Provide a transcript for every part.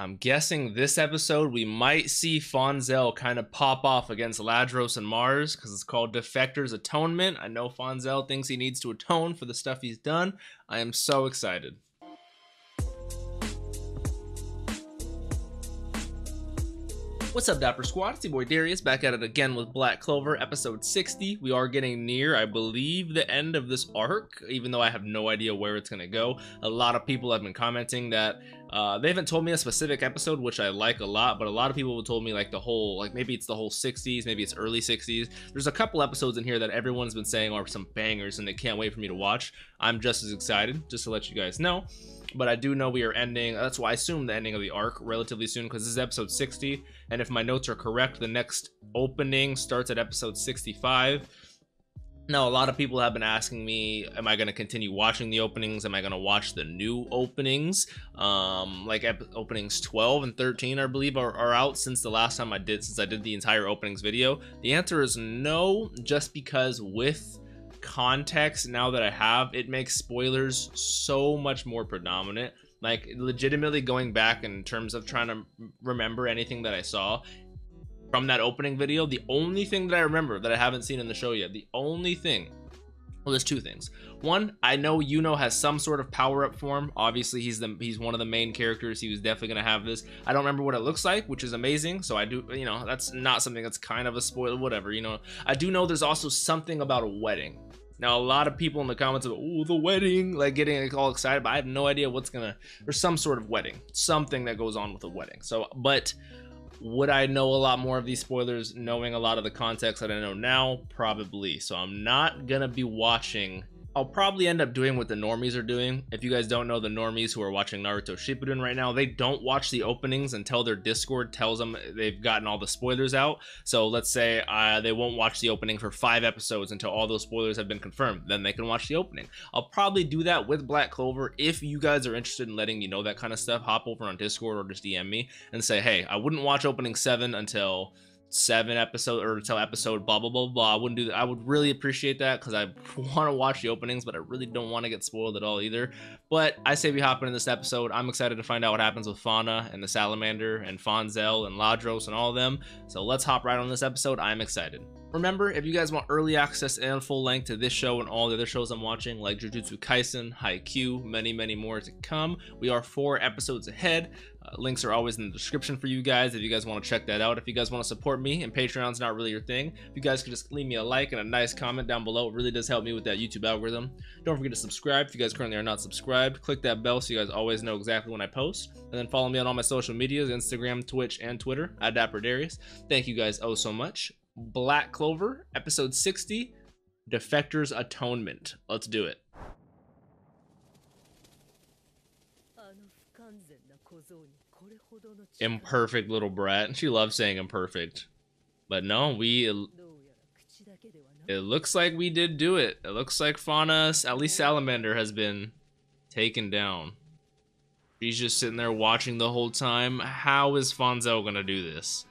I'm guessing this episode we might see Fanzell kind of pop off against Ladros and Mars because it's called Defector's Atonement. I know Fanzell thinks he needs to atone for the stuff he's done. I am so excited. What's up, Dapper Squad? It's your boy Darius back at it again with Black Clover, episode 60. We are getting near, I believe, the end of this arc, even though I have no idea where it's going to go. A lot of people have been commenting that uh, they haven't told me a specific episode, which I like a lot, but a lot of people have told me like the whole, like maybe it's the whole 60s, maybe it's early 60s. There's a couple episodes in here that everyone's been saying are some bangers and they can't wait for me to watch. I'm just as excited, just to let you guys know but I do know we are ending. That's why I assume the ending of the arc relatively soon because this is episode 60. And if my notes are correct, the next opening starts at episode 65. Now, a lot of people have been asking me, am I going to continue watching the openings? Am I going to watch the new openings? Um, like openings 12 and 13, I believe, are, are out since the last time I did, since I did the entire openings video. The answer is no, just because with context now that I have, it makes spoilers so much more predominant. Like legitimately going back in terms of trying to remember anything that I saw from that opening video, the only thing that I remember that I haven't seen in the show yet, the only thing well, there's two things. One, I know Yuno has some sort of power-up form. Obviously, he's the he's one of the main characters. He was definitely gonna have this. I don't remember what it looks like, which is amazing. So I do, you know, that's not something that's kind of a spoiler, whatever. You know, I do know there's also something about a wedding. Now, a lot of people in the comments are, oh, the wedding, like getting all excited, but I have no idea what's gonna, there's some sort of wedding, something that goes on with a wedding. So, but would I know a lot more of these spoilers knowing a lot of the context that I know now? Probably. So I'm not gonna be watching I'll probably end up doing what the normies are doing. If you guys don't know the normies who are watching Naruto Shippuden right now, they don't watch the openings until their Discord tells them they've gotten all the spoilers out. So let's say uh, they won't watch the opening for five episodes until all those spoilers have been confirmed. Then they can watch the opening. I'll probably do that with Black Clover. If you guys are interested in letting me know that kind of stuff, hop over on Discord or just DM me and say, hey, I wouldn't watch opening seven until seven episode or until episode blah blah blah blah. I wouldn't do that. I would really appreciate that because I want to watch the openings, but I really don't want to get spoiled at all either. But I say we hop into this episode. I'm excited to find out what happens with Fana and the Salamander and Fanzell and Ladros and all of them. So let's hop right on this episode. I'm excited. Remember, if you guys want early access and full length to this show and all the other shows I'm watching, like Jujutsu Kaisen, Haikyuu, many, many more to come, we are four episodes ahead. Uh, links are always in the description for you guys if you guys want to check that out. If you guys want to support me, and Patreon's not really your thing, if you guys could just leave me a like and a nice comment down below, it really does help me with that YouTube algorithm. Don't forget to subscribe if you guys currently are not subscribed. Click that bell so you guys always know exactly when I post. And then follow me on all my social medias, Instagram, Twitch, and Twitter at Dapper Darius. Thank you guys oh so much. Black Clover, episode 60, Defector's Atonement. Let's do it. Imperfect little brat. She loves saying imperfect. But no, we... It looks like we did do it. It looks like Fana, at least Salamander, has been taken down. She's just sitting there watching the whole time. How is Fonzel gonna do this?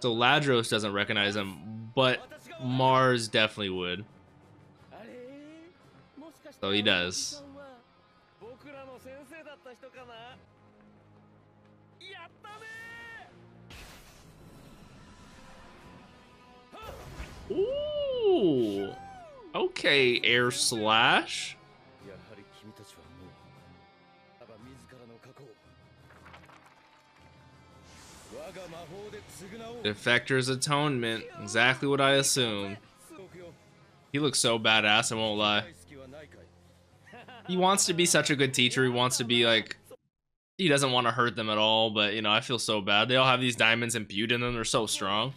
So Ladros doesn't recognize him, but Mars definitely would. So he does. Ooh. Okay, air slash. Defector's Atonement. Exactly what I assumed. He looks so badass, I won't lie. He wants to be such a good teacher. He wants to be like... He doesn't want to hurt them at all, but, you know, I feel so bad. They all have these diamonds imbued in them. They're so strong.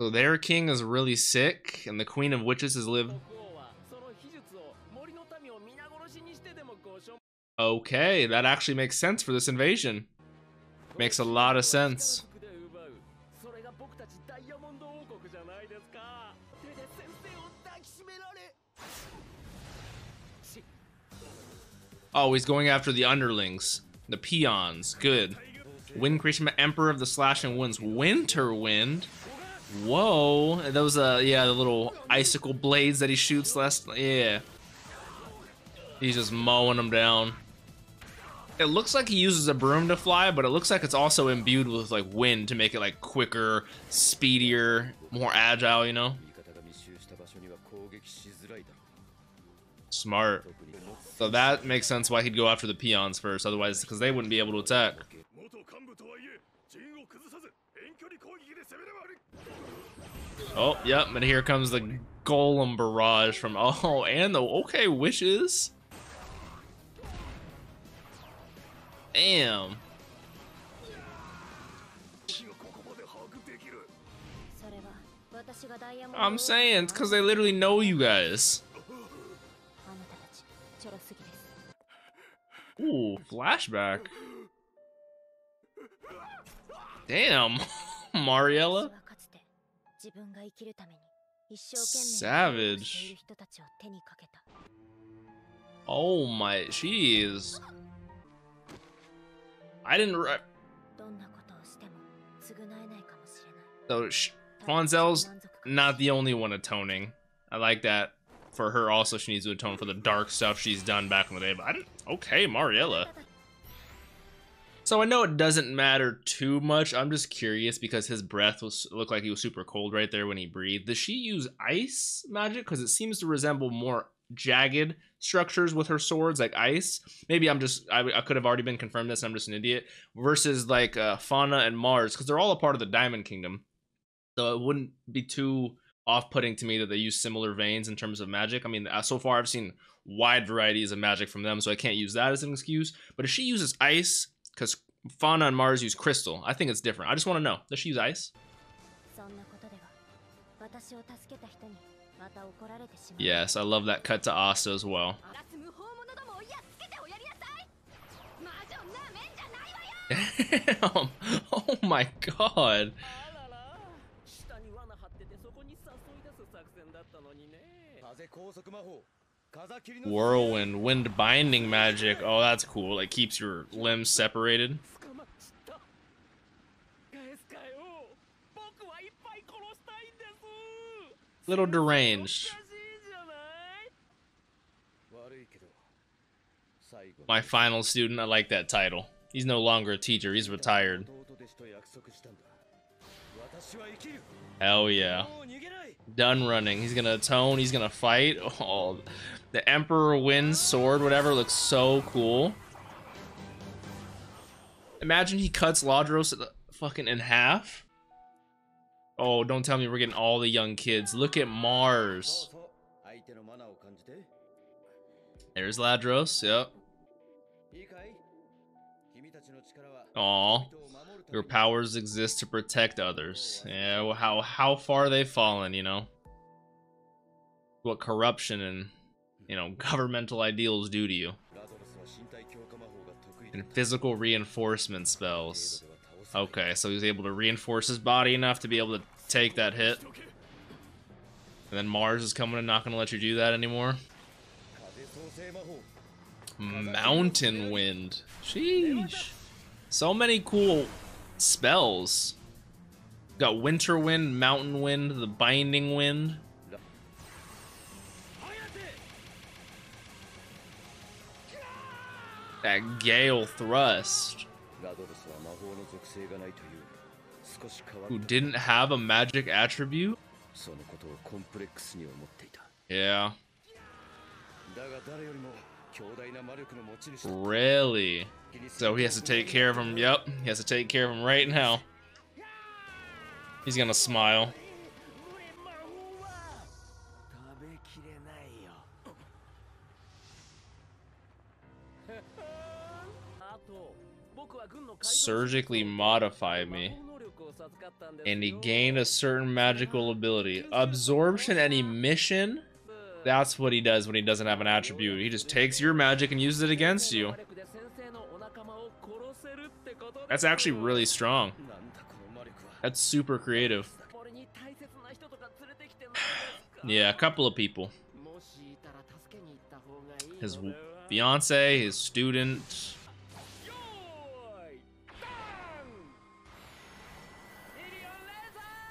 So their king is really sick, and the queen of witches has lived Okay, that actually makes sense for this invasion. Makes a lot of sense. Oh, he's going after the underlings. The peons. Good. Wind creation Emperor of the Slashing Winds. Winter Wind? Whoa, those uh yeah, the little icicle blades that he shoots last yeah. He's just mowing them down. It looks like he uses a broom to fly, but it looks like it's also imbued with like wind to make it like quicker, speedier, more agile, you know? Smart. So that makes sense why he'd go after the peons first, otherwise, because they wouldn't be able to attack. Oh, yep, and here comes the Golem Barrage from... Oh, and the... Okay, Wishes. Damn. I'm saying, it's because they literally know you guys. Ooh, flashback. Damn, Mariella. Savage. Oh my, she is. I didn't. Re so Fanzell's not the only one atoning. I like that. For her, also, she needs to atone for the dark stuff she's done back in the day. But I didn't. Okay, Mariella. So I know it doesn't matter too much. I'm just curious because his breath was looked like he was super cold right there when he breathed. Does she use ice magic? Because it seems to resemble more jagged structures with her swords, like ice. Maybe I'm just I, I could have already been confirmed this. I'm just an idiot. Versus like uh, Fana and Mars, because they're all a part of the Diamond Kingdom. So it wouldn't be too off-putting to me that they use similar veins in terms of magic. I mean, uh, so far I've seen wide varieties of magic from them, so I can't use that as an excuse. But if she uses ice, because Fana and Mars use crystal, I think it's different. I just want to know, does she use ice? Yes, I love that cut to Asta as well. Oh my god! Whirlwind, wind binding magic. Oh, that's cool. It keeps your limbs separated. Little deranged. My final student, I like that title. He's no longer a teacher, he's retired. Hell yeah. Done running. He's gonna atone, he's gonna fight. Oh, the Emperor wins sword, whatever, looks so cool. Imagine he cuts Ladros fucking in half. Oh, don't tell me we're getting all the young kids. Look at Mars. There's Ladros, yep. Aw. Your powers exist to protect others. Yeah, well, how how far they've fallen, you know. What corruption and you know governmental ideals do to you. And physical reinforcement spells. Okay, so he's able to reinforce his body enough to be able to take that hit. And then Mars is coming and not going to let you do that anymore. Mountain Wind. Sheesh. So many cool spells. Got Winter Wind, Mountain Wind, the Binding Wind. That Gale Thrust. Who didn't have a magic attribute? Yeah. Really? So he has to take care of him. Yep, he has to take care of him right now. He's gonna smile. Surgically modify me. And he gained a certain magical ability. Absorption and emission? That's what he does when he doesn't have an attribute. He just takes your magic and uses it against you. That's actually really strong. That's super creative. yeah, a couple of people. His fiance, his student.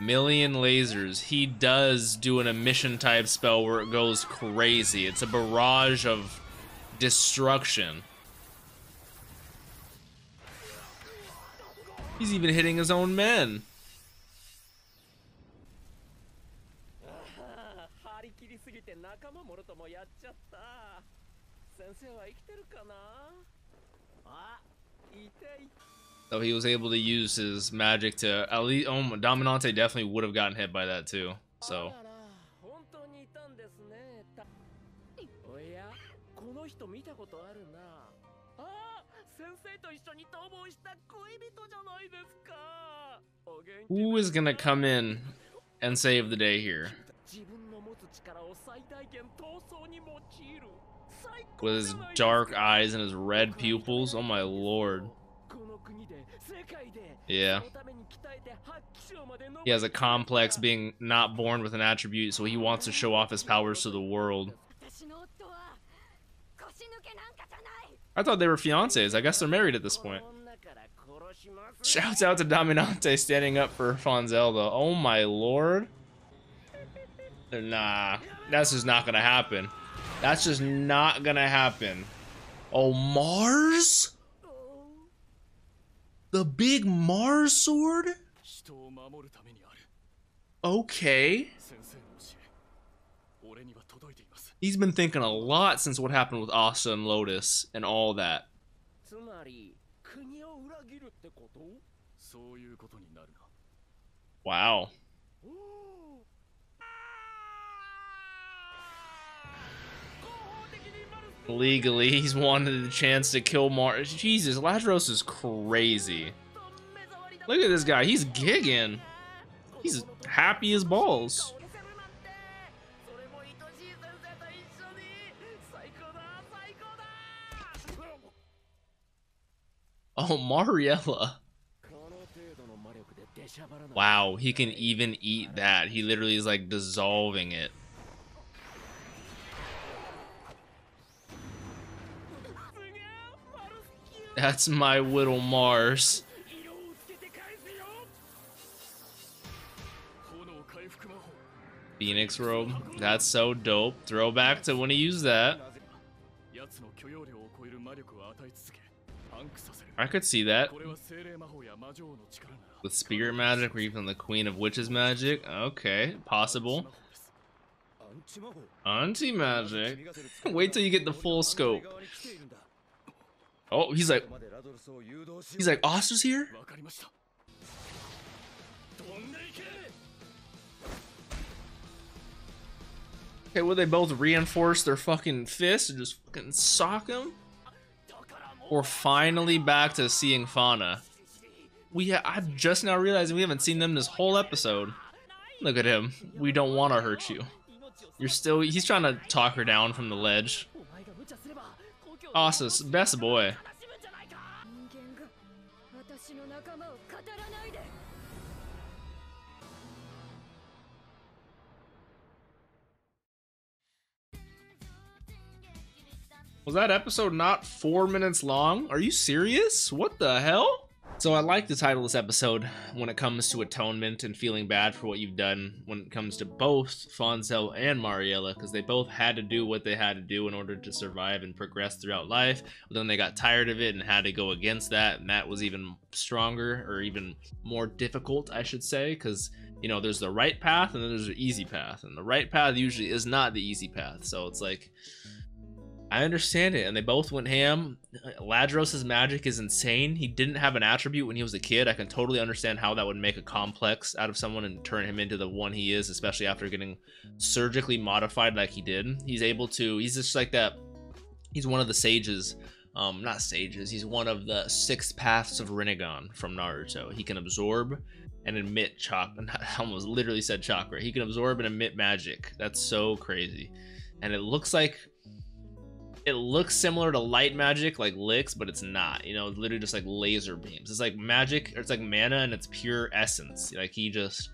Million lasers. He does do an emission type spell where it goes crazy. It's a barrage of destruction. He's even hitting his own men. Ah, So he was able to use his magic to at least. Oh, Dominante definitely would have gotten hit by that too. So. Who is gonna come in and save the day here? With his dark eyes and his red pupils, oh my lord. Yeah. He has a complex being not born with an attribute, so he wants to show off his powers to the world. I thought they were fiancés. I guess they're married at this point. Shouts out to Dominante standing up for Fanzell, though. Oh my lord. Nah, that's just not gonna happen. That's just not gonna happen. Oh, Mars? The big Mars sword? Okay. He's been thinking a lot since what happened with Asta and Lotus and all that. Wow. Legally, he's wanted the chance to kill Mar- Jesus, Ladros is crazy. Look at this guy. He's gigging. He's happy as balls. Oh, Mariella. Wow, he can even eat that. He literally is like dissolving it. That's my little Mars. Phoenix robe. That's so dope. Throwback to when he used that. I could see that. With spirit magic or even the queen of witches magic. Okay, possible. Anti-magic. Wait till you get the full scope. Oh, he's like, he's like, Asta's here? Okay, will they both reinforce their fucking fists and just fucking sock him? We're finally back to seeing Fana. We I'm just now realizing we haven't seen them this whole episode. Look at him. We don't want to hurt you. You're still, he's trying to talk her down from the ledge. Asta's best boy. Was that episode not four minutes long? Are you serious? What the hell? So I like the title of this episode when it comes to atonement and feeling bad for what you've done when it comes to both Fanzell and Mariella because they both had to do what they had to do in order to survive and progress throughout life. But then they got tired of it and had to go against that and that was even stronger or even more difficult I should say because you know there's the right path and then there's the easy path and the right path usually is not the easy path so it's like I understand it, and they both went ham. Ladros's magic is insane. He didn't have an attribute when he was a kid. I can totally understand how that would make a complex out of someone and turn him into the one he is, especially after getting surgically modified like he did. He's able to. He's just like that. He's one of the sages. Um, not sages. He's one of the six paths of Rinnegan from Naruto. He can absorb and emit chakra. I almost literally said chakra. He can absorb and emit magic. That's so crazy. And it looks like it looks similar to light magic like licks but it's not you know it's literally just like laser beams it's like magic or it's like mana and it's pure essence like he just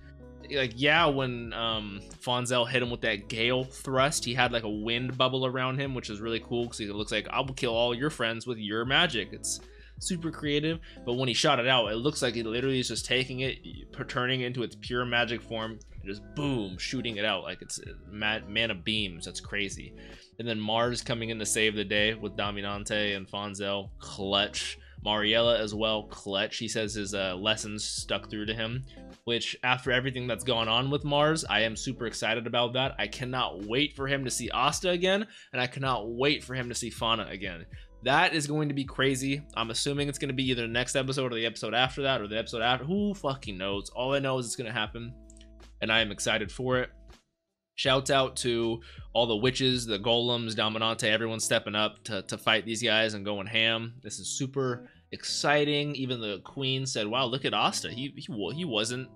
like yeah when um Fanzell hit him with that gale thrust he had like a wind bubble around him which is really cool because it looks like I'll kill all your friends with your magic it's super creative. But when he shot it out, it looks like he literally is just taking it, turning it into its pure magic form, just boom, shooting it out like it's man of beams. That's crazy. And then Mars coming in to save the day with Dominante and Fanzell, clutch. Mariella as well, clutch. He says his uh, lessons stuck through to him, which after everything that's gone on with Mars, I am super excited about that. I cannot wait for him to see Asta again, and I cannot wait for him to see Fana again. That is going to be crazy. I'm assuming it's going to be either the next episode or the episode after that or the episode after. Who fucking knows? All I know is it's going to happen, and I am excited for it. Shouts out to all the witches, the golems, Dominante, everyone stepping up to, to fight these guys and going ham. This is super exciting. Even the queen said, wow, look at Asta. He, he, he wasn't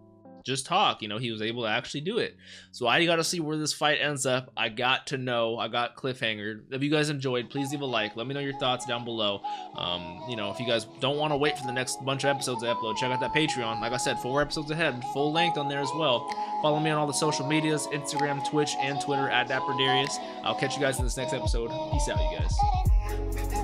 just talk. You know, he was able to actually do it. So I got to see where this fight ends up. I got to know. I got cliffhanger. If you guys enjoyed, please leave a like. Let me know your thoughts down below. Um, you know, if you guys don't want to wait for the next bunch of episodes to upload, check out that Patreon. Like I said, four episodes ahead, full length on there as well. Follow me on all the social medias, Instagram, Twitch, and Twitter at Dapper Darius. I'll catch you guys in this next episode. Peace out, you guys.